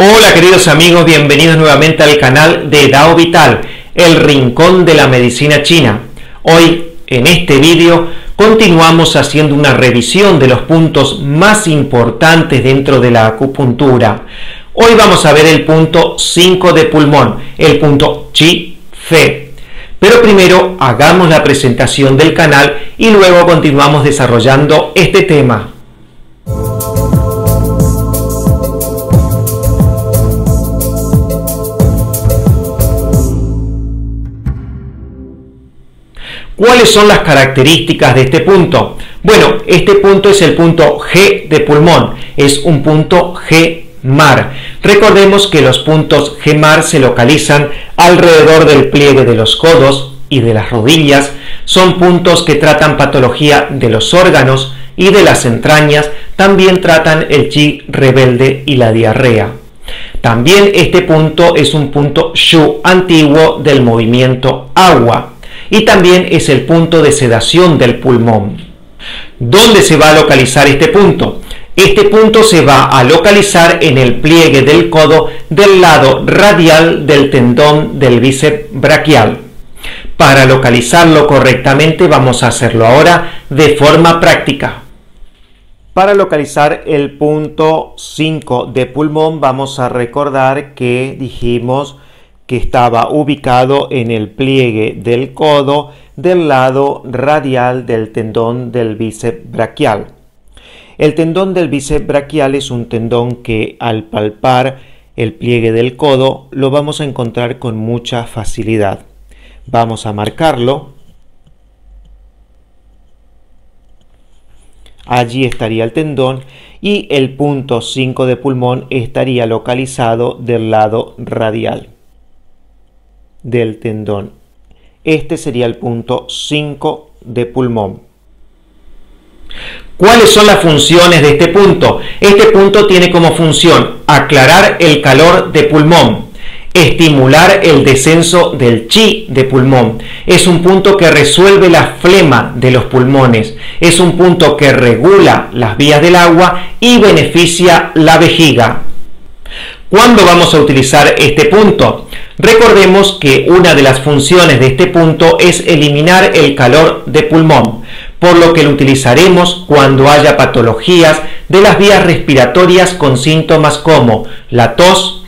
Hola queridos amigos, bienvenidos nuevamente al canal de Dao Vital, el rincón de la medicina china. Hoy en este vídeo continuamos haciendo una revisión de los puntos más importantes dentro de la acupuntura. Hoy vamos a ver el punto 5 de pulmón, el punto Chi Fe. Pero primero hagamos la presentación del canal y luego continuamos desarrollando este tema. ¿Cuáles son las características de este punto? Bueno, este punto es el punto G de pulmón, es un punto G mar. Recordemos que los puntos G mar se localizan alrededor del pliegue de los codos y de las rodillas. Son puntos que tratan patología de los órganos y de las entrañas. También tratan el chi rebelde y la diarrea. También este punto es un punto Shu antiguo del movimiento agua y también es el punto de sedación del pulmón. ¿Dónde se va a localizar este punto? Este punto se va a localizar en el pliegue del codo del lado radial del tendón del bíceps braquial. Para localizarlo correctamente vamos a hacerlo ahora de forma práctica. Para localizar el punto 5 de pulmón vamos a recordar que dijimos que estaba ubicado en el pliegue del codo del lado radial del tendón del bíceps braquial. El tendón del bíceps braquial es un tendón que al palpar el pliegue del codo lo vamos a encontrar con mucha facilidad. Vamos a marcarlo. Allí estaría el tendón y el punto 5 de pulmón estaría localizado del lado radial del tendón. Este sería el punto 5 de pulmón. ¿Cuáles son las funciones de este punto? Este punto tiene como función aclarar el calor de pulmón, estimular el descenso del chi de pulmón. Es un punto que resuelve la flema de los pulmones. Es un punto que regula las vías del agua y beneficia la vejiga. ¿Cuándo vamos a utilizar este punto? Recordemos que una de las funciones de este punto es eliminar el calor de pulmón, por lo que lo utilizaremos cuando haya patologías de las vías respiratorias con síntomas como la tos,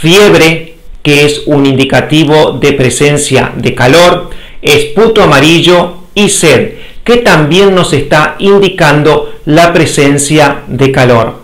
fiebre, que es un indicativo de presencia de calor, esputo amarillo y sed, que también nos está indicando la presencia de calor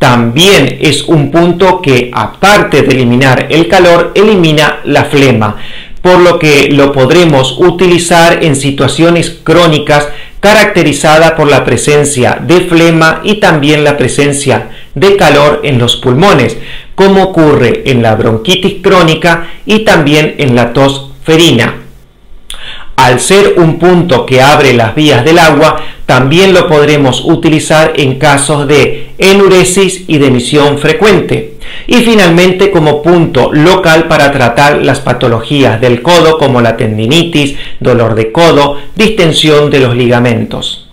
también es un punto que, aparte de eliminar el calor, elimina la flema, por lo que lo podremos utilizar en situaciones crónicas caracterizadas por la presencia de flema y también la presencia de calor en los pulmones, como ocurre en la bronquitis crónica y también en la tos ferina. Al ser un punto que abre las vías del agua, también lo podremos utilizar en casos de enuresis y de emisión frecuente. Y finalmente como punto local para tratar las patologías del codo como la tendinitis, dolor de codo, distensión de los ligamentos.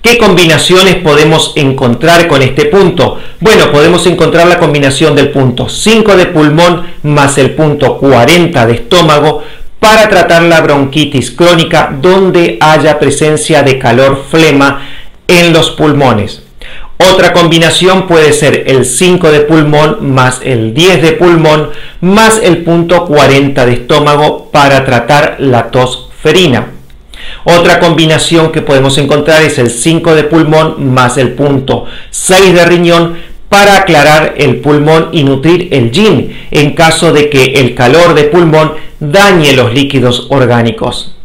¿Qué combinaciones podemos encontrar con este punto? Bueno, podemos encontrar la combinación del punto 5 de pulmón más el punto 40 de estómago para tratar la bronquitis crónica donde haya presencia de calor flema en los pulmones. Otra combinación puede ser el 5 de pulmón más el 10 de pulmón más el punto 40 de estómago para tratar la tos ferina. Otra combinación que podemos encontrar es el 5 de pulmón más el punto 6 de riñón para aclarar el pulmón y nutrir el yin en caso de que el calor de pulmón dañe los líquidos orgánicos.